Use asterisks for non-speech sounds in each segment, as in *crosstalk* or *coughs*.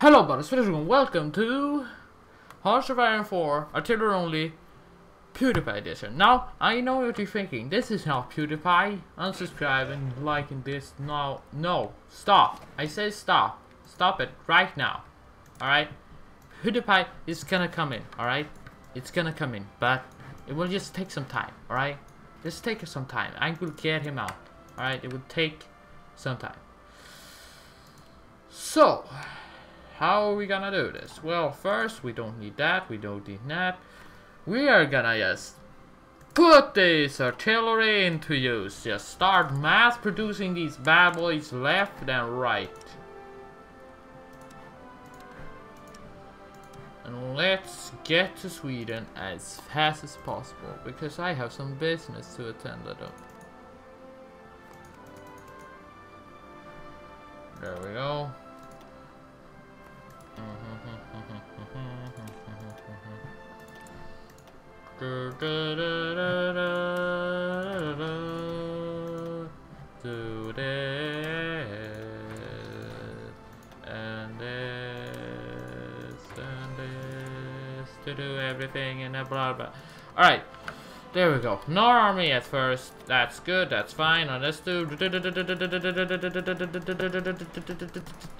Hello, buddies. and welcome to Hearts of Iron 4 Artillery Only PewDiePie Edition. Now, I know what you're thinking. This is not PewDiePie. Unsubscribe and liking this. No, no. Stop. I say stop. Stop it right now. Alright? PewDiePie is gonna come in. Alright? It's gonna come in. But it will just take some time. Alright? Just take some time. I will get him out. Alright? It will take some time. So, how are we gonna do this? Well, first, we don't need that, we don't need that. We are gonna just put this artillery into use. Just start mass producing these bad boys left and right. And let's get to Sweden as fast as possible, because I have some business to attend to. There we go. Do this and this and this to do everything and blah blah. Alright, there we go. No army at first. That's good, that's fine. Let's do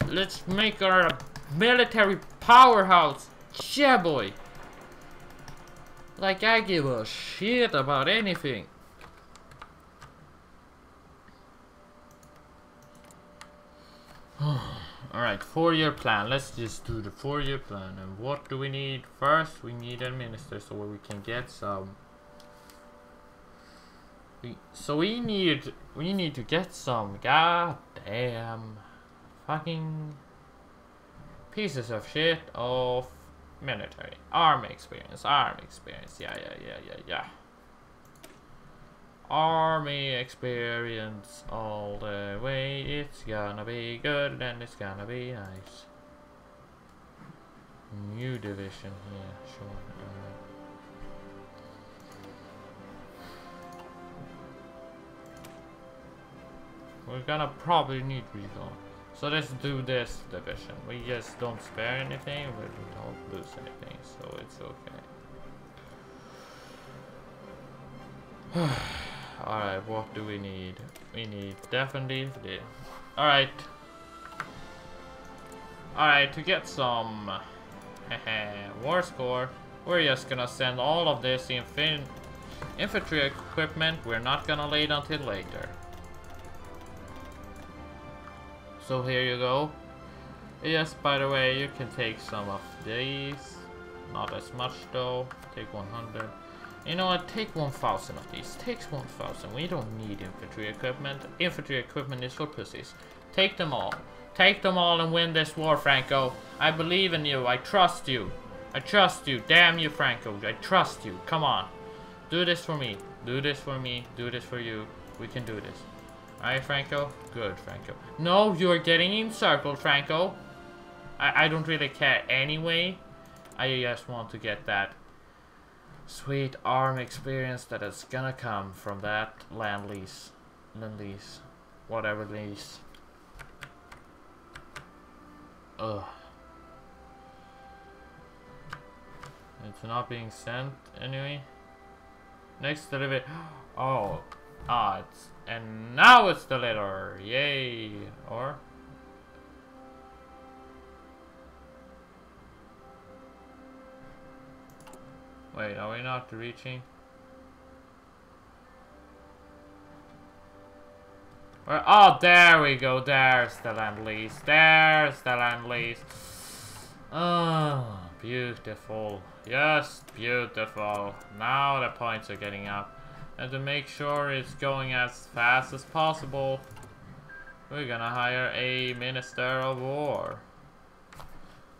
let's make our military powerhouse. Yeah boy. Like I give a shit about anything. *sighs* Alright, four-year plan. Let's just do the four-year plan. And what do we need? First, we need a minister so we can get some... We, so we need we need to get some goddamn fucking pieces of shit of Military. Army experience. Army experience. Yeah, yeah, yeah, yeah, yeah. Army experience all the way. It's gonna be good and it's gonna be nice. New division. Yeah, sure. We're gonna probably need recon. So let's do this division. We just don't spare anything, but we don't lose anything, so it's okay. *sighs* Alright, what do we need? We need definitely. Alright. Alright, to get some *laughs* war score, we're just gonna send all of this infin infantry equipment. We're not gonna wait until later. So here you go. Yes, by the way, you can take some of these. Not as much though. Take 100. You know what? Take 1,000 of these. Take 1,000. We don't need infantry equipment. Infantry equipment is for pussies. Take them all. Take them all and win this war, Franco. I believe in you. I trust you. I trust you. Damn you, Franco. I trust you. Come on. Do this for me. Do this for me. Do this for you. We can do this. Alright, Franco? Good, Franco. No, you're getting encircled, Franco. I, I don't really care anyway. I just want to get that sweet arm experience that is gonna come from that land lease. Land lease. Whatever lease. Ugh. It's not being sent anyway. Next delivery. *gasps* Oh. Ah, it's and now it's the letter. Yay. Or... Wait, are we not reaching? Where, oh, there we go. There's the land lease. There's the land lease. Oh, beautiful. Yes, beautiful. Now the points are getting up. And to make sure it's going as fast as possible, we're gonna hire a Minister of War.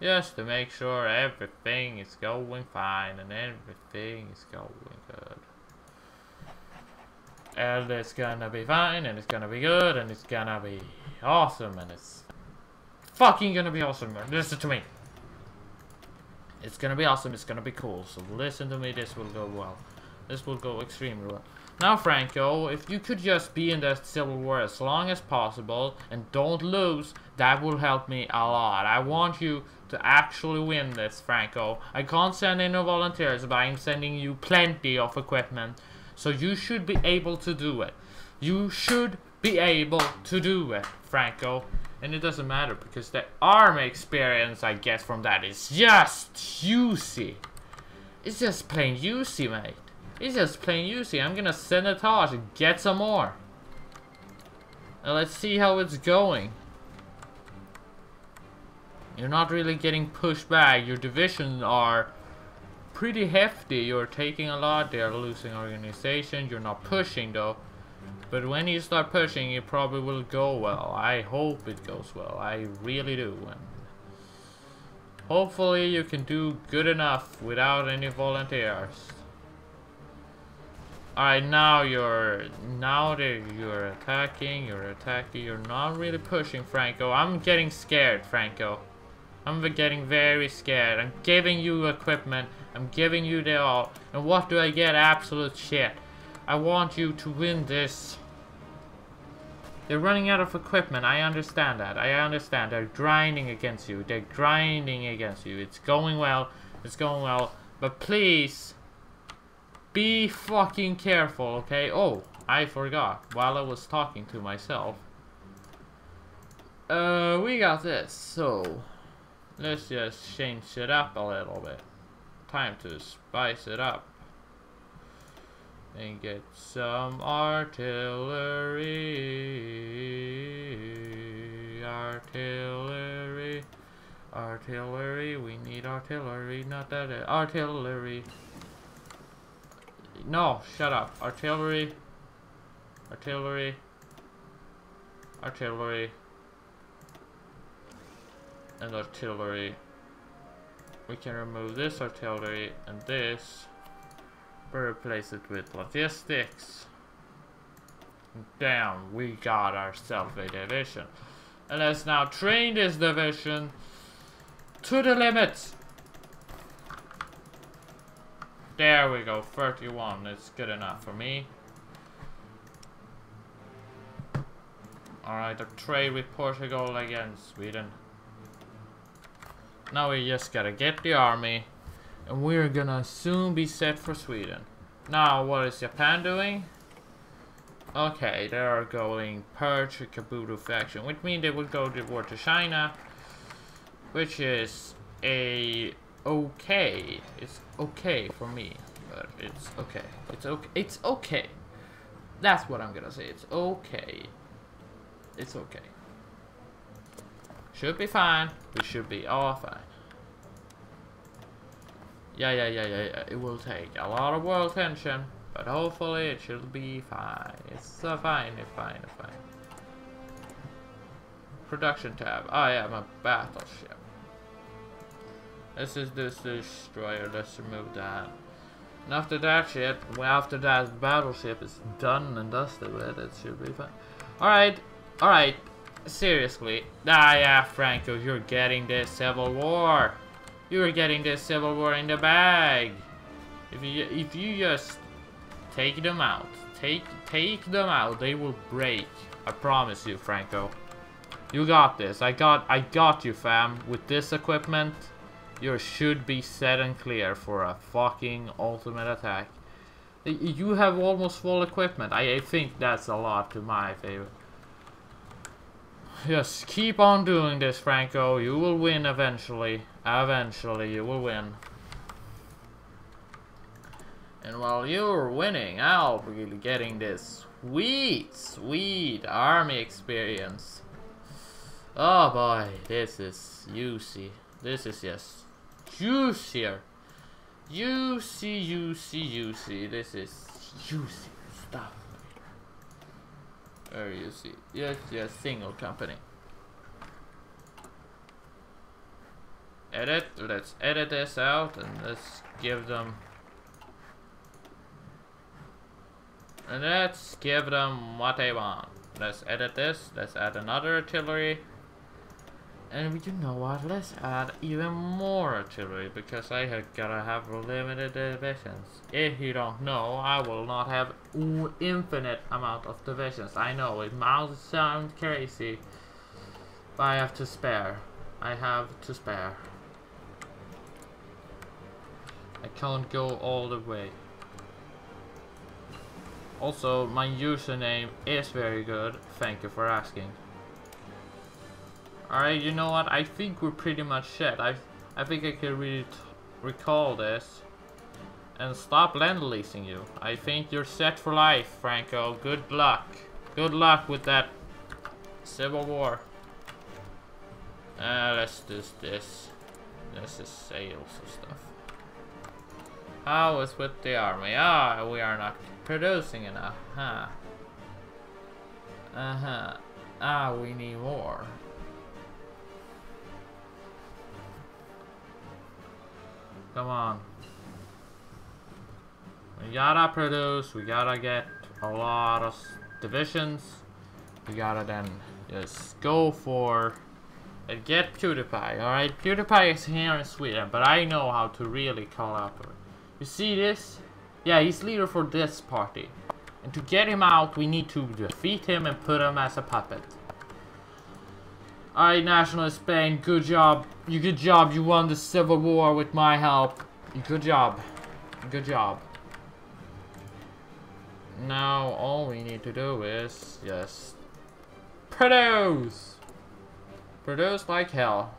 Just to make sure everything is going fine and everything is going good. And it's gonna be fine and it's gonna be good and it's gonna be awesome and it's fucking gonna be awesome. Listen to me. It's gonna be awesome, it's gonna be cool. So listen to me, this will go well. This will go extremely well. Now, Franco, if you could just be in the Civil War as long as possible and don't lose, that will help me a lot. I want you to actually win this, Franco. I can't send in any volunteers, but I'm sending you plenty of equipment. So you should be able to do it. You should be able to do it, Franco. And it doesn't matter because the army experience I get from that is just juicy. It's just plain juicy, mate. It's just plain juicy. I'm gonna send attaché and get some more. And let's see how it's going. You're not really getting pushed back. Your divisions are pretty hefty. You're taking a lot. They're losing organization. You're not pushing though. But when you start pushing, it probably will go well. I hope it goes well. I really do. And hopefully you can do good enough without any volunteers. Alright, now you're... Now that you're attacking, you're attacking, you're not really pushing, Franco. I'm getting scared, Franco. I'm getting very scared. I'm giving you equipment. I'm giving you the all. And what do I get? Absolute shit. I want you to win this. They're running out of equipment. I understand that. I understand. They're grinding against you. They're grinding against you. It's going well. It's going well. But please, be fucking careful, okay? Oh, I forgot while I was talking to myself. Uh, we got this. So, let's just change it up a little bit. Time to spice it up. And get some artillery. Artillery. Artillery. We need artillery. Not that. Artillery. No, shut up. Artillery. Artillery. Artillery. And artillery. We can remove this artillery and this. But replace it with logistics. Damn, we got ourselves a division. And let's now train this division to the limit. There we go, 31. It's good enough for me. Alright, a trade with Portugal against Sweden. Now we just gotta get the army. And we're gonna soon be set for Sweden. Now, what is Japan doing? Okay, they are going purge Kabuto faction, which means they will go to war to China, which is a okay. It's okay for me, but it's okay. It's okay. It's okay. That's what I'm gonna say. It's okay. It's okay. Should be fine. We should be all fine. Yeah, yeah, yeah, yeah, yeah. It will take a lot of world tension, but hopefully it should be fine. It's uh, fine, it's fine, it's fine. Production tab. I am a battleship. This is this destroyer. Let's remove that. And after that shit, well, after that battleship is done and dusted with, it should be fine. Alright, alright. Seriously. Ah, yeah, Franco, you're getting this Civil War. You're getting this Civil War in the bag. If you if you just take them out, take take them out, they will break. I promise you, Franco. You got this. I got I got you, fam. With this equipment, you should be set and clear for a fucking ultimate attack. You have almost full equipment. I, I think that's a lot to my favor. Just keep on doing this, Franco. You will win eventually. Eventually, you will win. And while you're winning, I'll be getting this sweet, sweet army experience. Oh boy, this is juicy. This is just juicier. Juicy, juicy, juicy. This is juicy stuff. Very juicy. Yes, yes, single company. Edit. Let's edit this out and let's give them. And let's give them what they want. Let's edit this. Let's add another artillery. And you know what? Let's add even more artillery because I have gotta have limited divisions. If you don't know, I will not have infinite amount of divisions. I know it might sound crazy, but I have to spare. I have to spare. I can't go all the way. Also, my username is very good. Thank you for asking. Alright, you know what? I think we're pretty much set. I I think I can really recall this. And stop land leasing you. I think you're set for life, Franco. Good luck. Good luck with that Civil War. Uh, let's do this. This is sales and stuff. How is with the army? Ah, we are not producing enough, huh? Uh-huh. Ah, we need more. Come on. We gotta produce, we gotta get a lot of divisions. We gotta then just go for and get PewDiePie, alright? PewDiePie is here in Sweden, but I know how to really call out. You see this? Yeah, he's leader for this party. And to get him out, we need to defeat him and put him as a puppet. Alright, National Spain, good job. You good job, you won the Civil War with my help. Good job. Good job. Now, all we need to do is just produce! Produce like hell.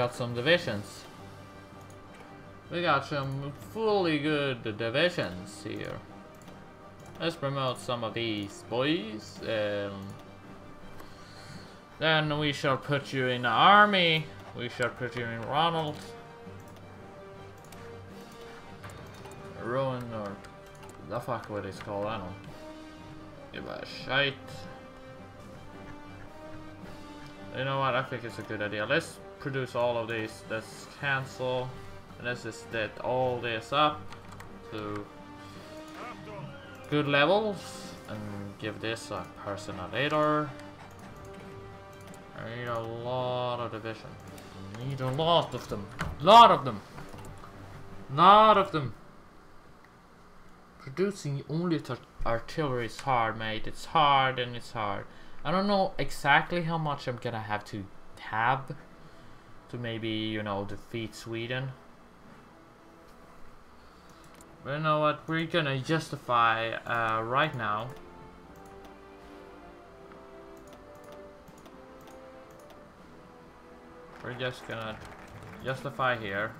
Got some divisions. We got some fully good divisions here. Let's promote some of these boys. Um, then we shall put you in the army. We shall put you in Ronald. Ruin or the fuck what it's called, I don't know. Give a shite. You know what, I think it's a good idea. Let's produce all of these. Let's cancel. And let's just set all this up to good levels. And give this a personalator. I need a lot of division. I need a lot of them. Lot of them. Lot of them. Producing only artillery is hard, mate. It's hard and it's hard. I don't know exactly how much I'm gonna have to have to maybe, you know, defeat Sweden. But you know what, we're gonna justify uh, right now. We're just gonna justify here.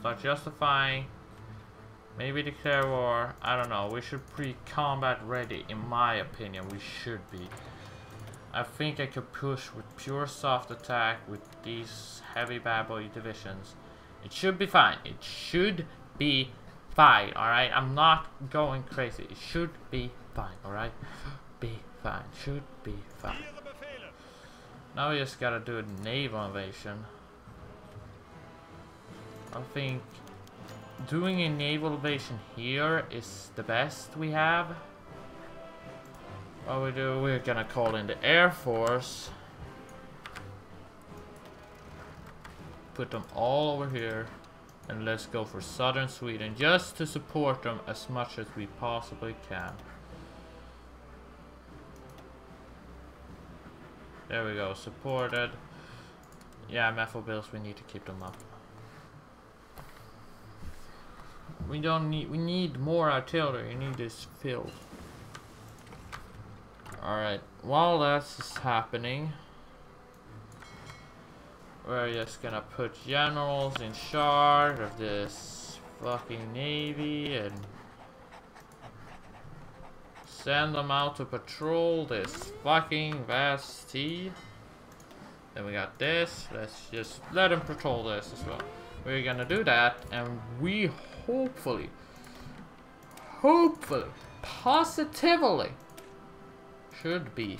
Start justifying. Maybe declare war. I don't know. We should pre-combat ready, in my opinion. We should be. I think I could push with pure soft attack with these heavy bad boy divisions. It should be fine. It should be fine, alright? I'm not going crazy. It should be fine, alright? Be fine. Should be fine. Now we just gotta do a naval invasion. I think doing a naval invasion here is the best we have. What we do, we're gonna call in the Air Force. Put them all over here. And let's go for southern Sweden just to support them as much as we possibly can. There we go, supported. Yeah, Mefo bills, we need to keep them up. We don't need, we need more artillery, we need this filled. Alright, while that's happening, we're just gonna put generals in charge of this fucking navy and send them out to patrol this fucking vast sea. Then we got this, let's just let them patrol this as well. We're gonna do that and we hopefully, hopefully, positively should be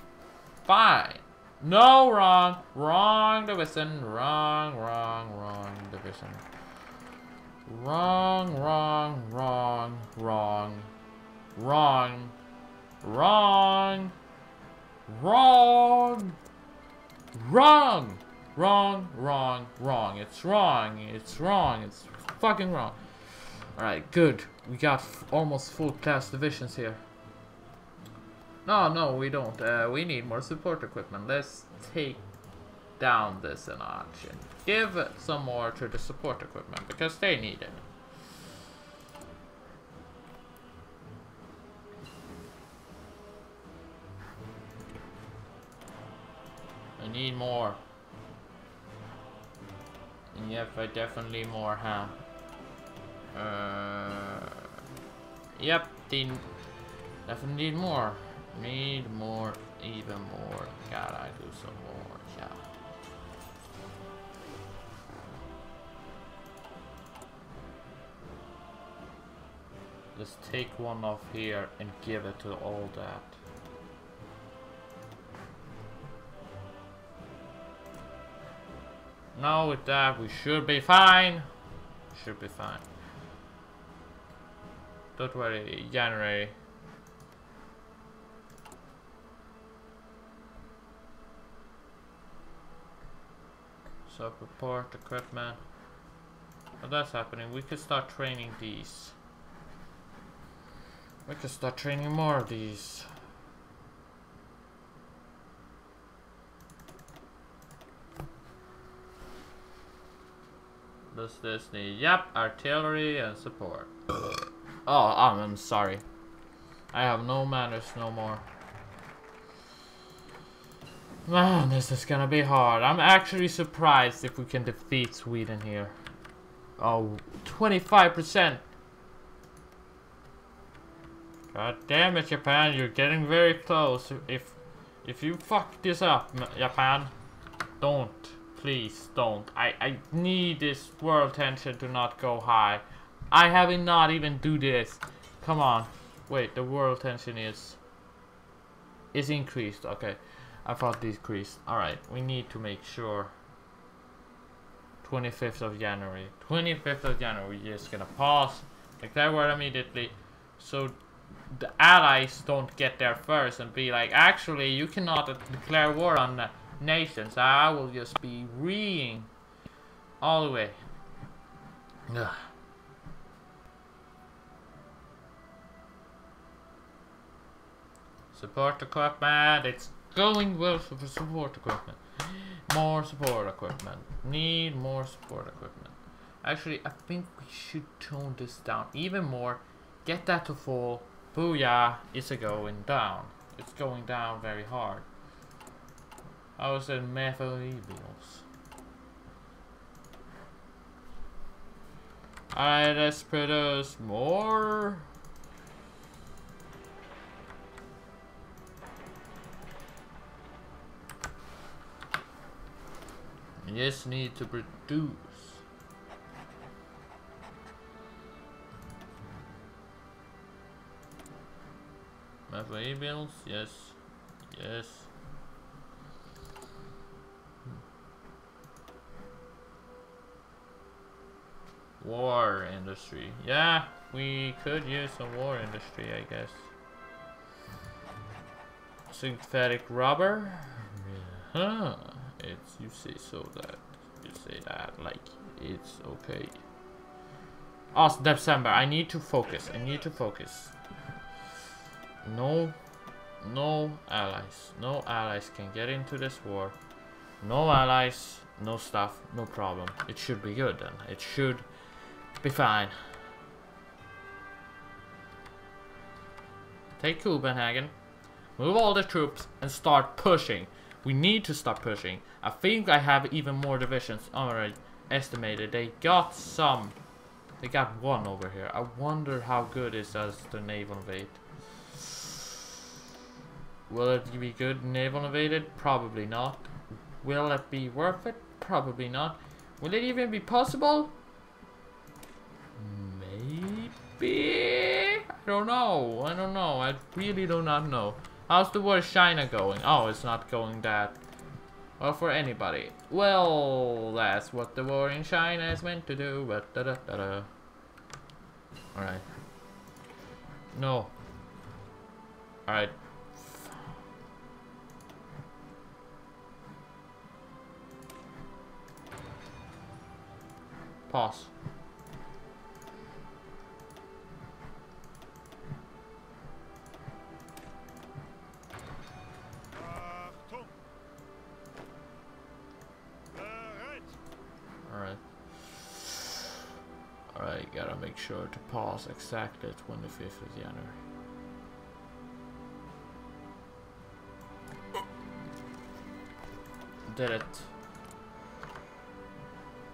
fine. No, wrong. Wrong division. Wrong, wrong, wrong division. Wrong, wrong, wrong, wrong. Wrong. Wrong. Wrong. Wrong. Wrong, wrong, wrong. It's wrong. It's wrong. It's fucking wrong. Alright, good. We got almost full class divisions here. No, no, we don't. Uh, we need more support equipment. Let's take down this a notch and give some more to the support equipment because they need it. I need more. Yep, I definitely more, huh? Uh, yep, definitely need more. Need more, even more. Gotta do some more, yeah. Let's take one off here and give it to all that. Now with that, we should be fine. Should be fine. Don't worry, January. So report equipment. Well, that's happening. We could start training these. We could start training more of these. Does this need? Yep, artillery and support. *coughs* oh, I'm sorry. I have no manners no more. Man, this is gonna be hard. I'm actually surprised if we can defeat Sweden here. Oh, 25%. God damn it, Japan. You're getting very close. If if you fuck this up, Japan, don't. Please don't. I, I need this world tension to not go high. I haven't not even do this. Come on. Wait, the world tension is is increased. Okay. I thought decreased. Alright, we need to make sure 25th of January. 25th of January, we're just gonna pause, declare war immediately, so the allies don't get there first and be like, actually, you cannot declare war on the nations. I will just be reeing all the way. Ugh. Support the equipment, it's going well for support equipment. More support equipment. Need more support equipment. Actually, I think we should tone this down even more. Get that to full. Booyah, it's a going down. It's going down very hard. I was in Methoevials. Alright, let's produce more. Yes, need to produce. Materials, yes, yes. Hmm. War industry. Yeah, we could use some war industry, I guess. Synthetic rubber? Huh. It's you say so that you say that like it's okay. Oh, December. I need to focus. I need to focus. No, no allies. No allies can get into this war. No allies. No stuff. No problem. It should be good then. It should be fine. Take Copenhagen. Move all the troops and start pushing. We need to start pushing. I think I have even more divisions already estimated. They got some. They got one over here. I wonder how good is as the naval invade. Will it be good naval invaded? Probably not. Will it be worth it? Probably not. Will it even be possible? Maybe? I don't know. I don't know. I really do not know. How's the war in China going? Oh, it's not going that well for anybody. Well, that's what the war in China is meant to do. Alright. No. Alright. Pause. Alright. Alright, gotta make sure to pause exactly 25th of January. Did it.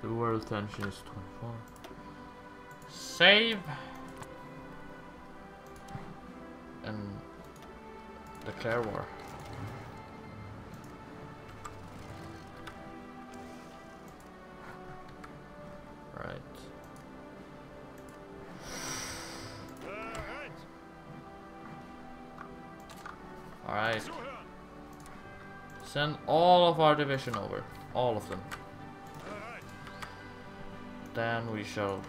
The world tension is 24. Save. And declare war. Send all of our division over. All of them. Then we shall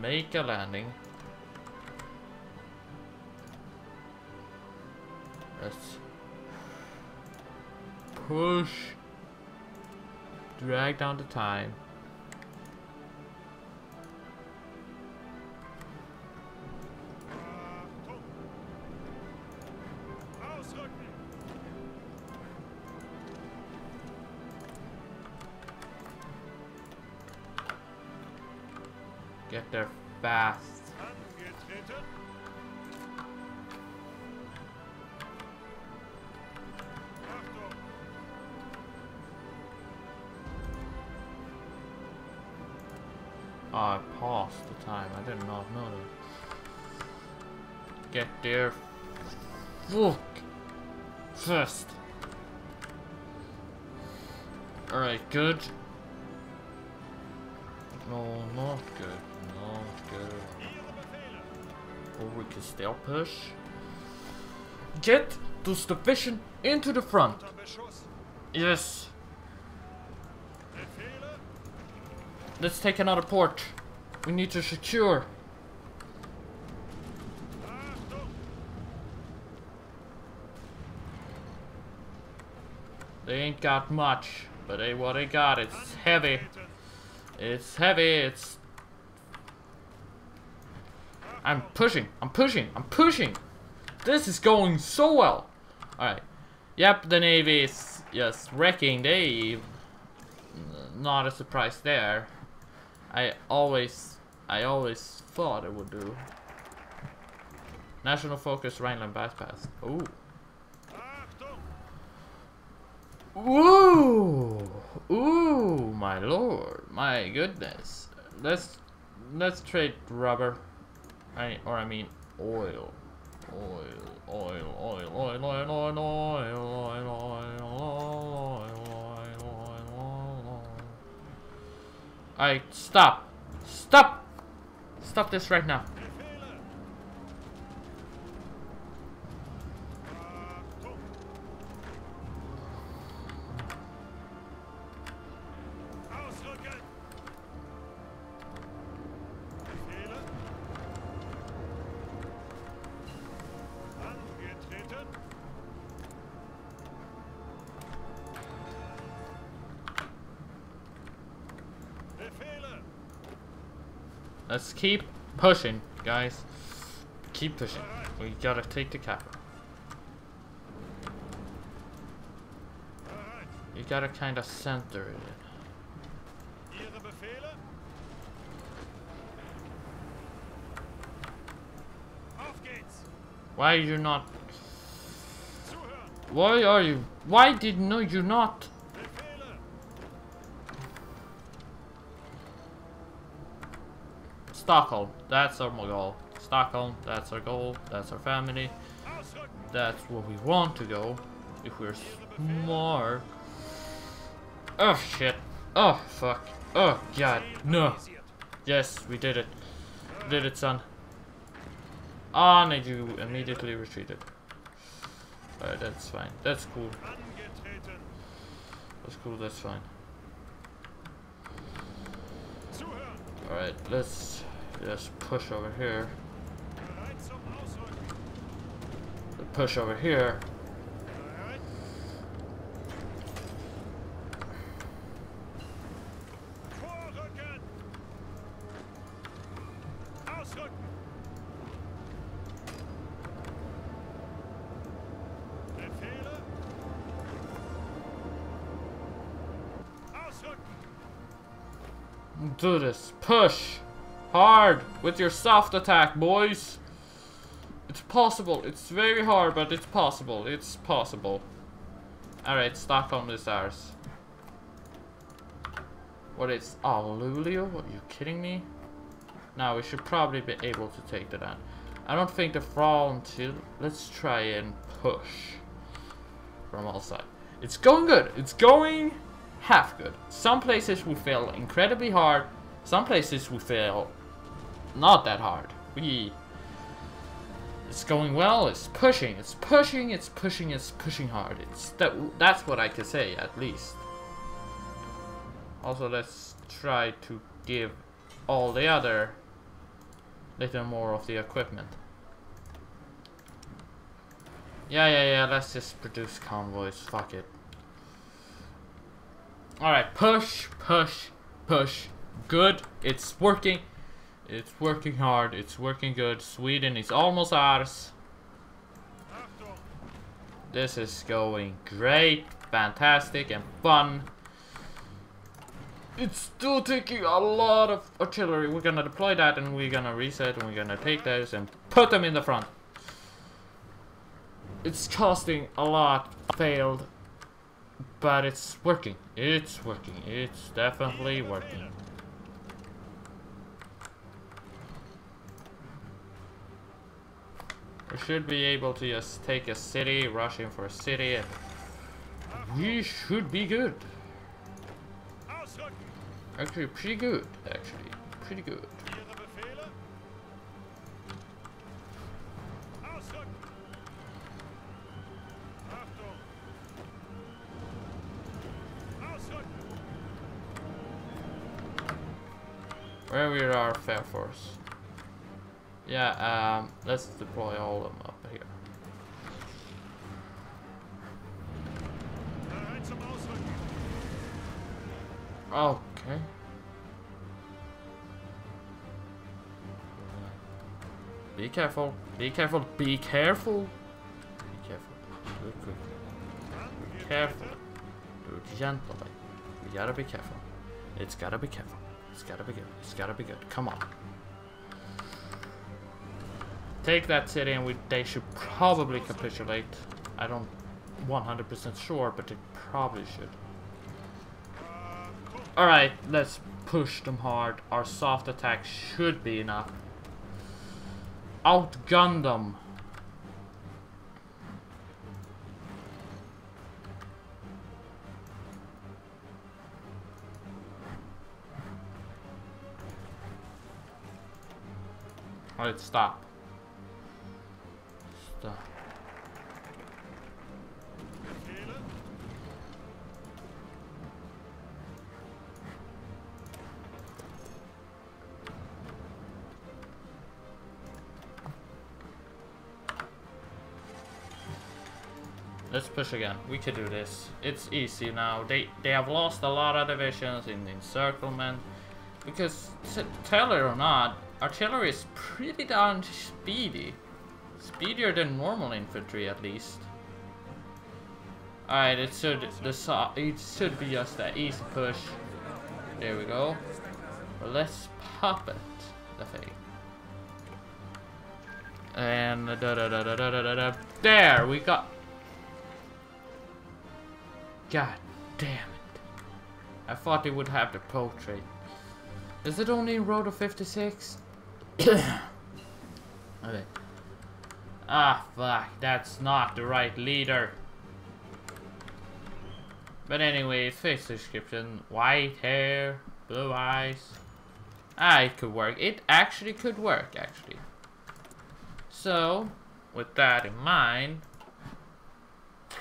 make a landing. Let's push. Drag down the time. I paused the time. I did not know that. Get there. Fuck. First. Alright, good. No, not good. Not good. Or we can still push. Get those division into the front. Yes. Let's take another port. We need to secure. They ain't got much, but they what they got. It's heavy. It's heavy. It's. I'm pushing. I'm pushing. I'm pushing. This is going so well. Alright. Yep, the Navy is just wrecking. They. Not a surprise there. I always. I always thought it would do. National focus Rhineland bypass. Ooh. Ooh, ooh, my lord, my goodness. Let's let's trade rubber, I or I mean oil, oil, oil, oil, oil, oil, oil, oil, oil, oil, oil, oil, I stop, stop, stop this right now. Let's keep pushing, guys. Keep pushing. We gotta take the capital. You gotta kind of center it. Why are you not? Why are you? Why did no you not? Stockholm. That's our goal. Stockholm. That's our goal. That's our family. That's where we want to go. If we're smart. Oh shit. Oh fuck. Oh god. No. Yes, we did it. Did it, son. Ah, and you immediately retreated. Alright, that's fine. That's cool. That's cool, that's fine. Alright, let's just push over here. Push over here. do this. Push! With your soft attack, boys. It's possible. It's very hard, but it's possible. It's possible. Alright, Stockholm is ours. What is... Oh, Luleå? Are you kidding me? Now we should probably be able to take that on. I don't think the until... Let's try and push. From all sides. It's going good. It's going half good. Some places we fail incredibly hard. Some places we fail not that hard. We... It's going well. It's pushing. It's pushing. It's pushing. It's pushing hard. It's that. That's what I can say at least. Also, let's try to give all the other little more of the equipment. Yeah, yeah, yeah. Let's just produce convoys. Fuck it. Alright, push, push, push. Good. It's working. It's working hard. It's working good. Sweden is almost ours. This is going great, fantastic, and fun. It's still taking a lot of artillery. We're gonna deploy that and we're gonna reset and we're gonna take those and put them in the front. It's costing a lot, failed, but it's working. It's working. It's definitely working. We should be able to just take a city, rush in for a city, we should be good. Actually, pretty good. Actually, pretty good. Where we are, Fair Force. Yeah, um, let's deploy all of them up here. Okay. Be careful. Be careful. Be careful. Be careful. Do it quickly. Be careful. Do it gently. We gotta be careful. It's gotta be careful. It's gotta be good. It's gotta be good. Come on. Take that city and we they should probably capitulate. I don't 100% sure, but they probably should. Alright, let's push them hard. Our soft attack should be enough. Outgun them. Alright, stop. Stop. let's push again. We can do this. It's easy now. They they have lost a lot of divisions in the encirclement. Because, tell it or not, artillery is pretty darn speedy. Speedier than normal infantry, at least. Alright, it should the it should be just that easy push. There we go. Let's pop it, the thing. And da da da da da da da. There we got God damn it. I thought they would have the portrait. Is it only in Road of 56? *coughs* okay. Ah, fuck. That's not the right leader. But anyway, face description. White hair, blue eyes. Ah, it could work. It actually could work, actually. So, with that in mind,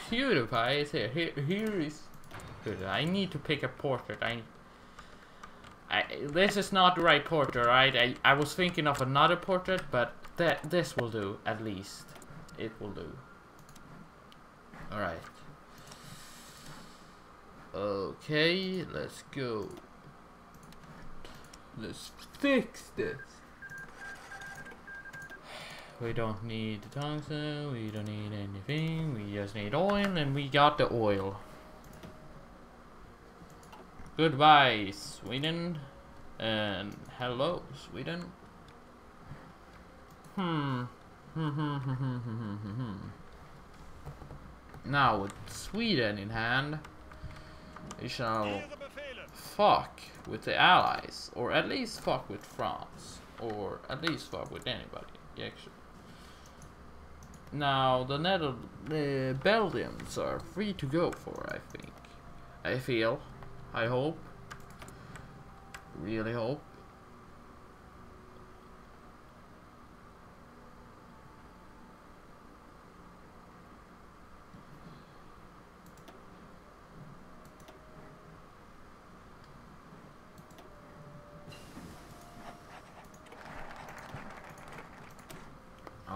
PewDiePie is here. Here, here is. I need to pick a portrait. I. I, this is not the right portrait, right? I, I was thinking of another portrait, but that this will do at least. It will do. All right. Okay, let's go. Let's fix this. We don't need the tungsten, we don't need anything, we just need oil, and we got the oil. Goodbye, Sweden. And hello, Sweden. Hmm. *laughs* Now, with Sweden in hand, we shall fuck with the Allies, or at least fuck with France, or at least fuck with anybody, actually. Now, the Nether uh, the Belgians are free to go for, I think. I feel. I hope. Really hope.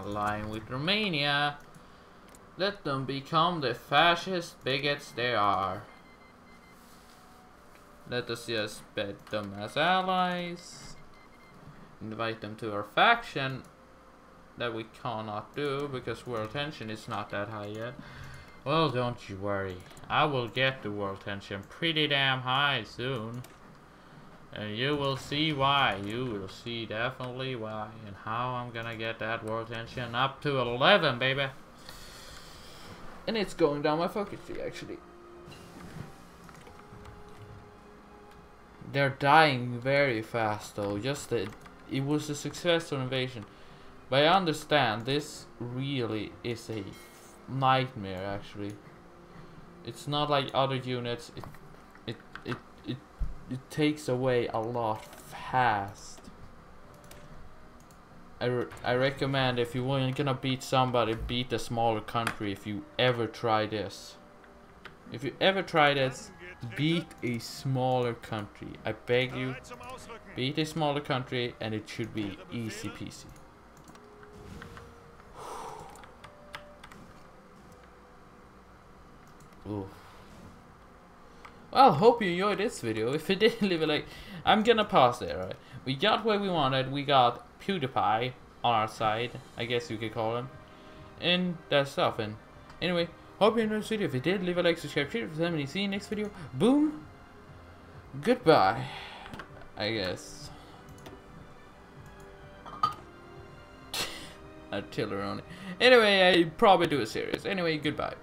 Align with Romania. Let them become the fascist bigots they are. Let us just bet them as allies. Invite them to our faction. That we cannot do because world tension is not that high yet. Well, don't you worry. I will get the world tension pretty damn high soon. And you will see why. You will see definitely why. And how I'm gonna get that world tension up to 11, baby. And it's going down my focus tree, actually. They're dying very fast, though. Just that it was a successful invasion. But I understand this really is a nightmare, actually. It's not like other units. It, it, it, it, it takes away a lot fast. I, re- I recommend if you want gonna beat somebody, beat a smaller country. If you ever try this, if you ever try this, beat a smaller country. I beg you, beat a smaller country, and it should be easy peasy. *sighs* Oof. Well, hope you enjoyed this video. If you did, *laughs* leave a like. I'm gonna pause there, right? We got what we wanted. We got PewDiePie on our side. I guess you could call him. And that stuff. And anyway, hope you enjoyed this video. If you did, leave a like, subscribe, share it with them, and see you next video. Boom. Goodbye. I guess. *laughs* Artillery. Anyway, I probably do a series. Anyway, goodbye.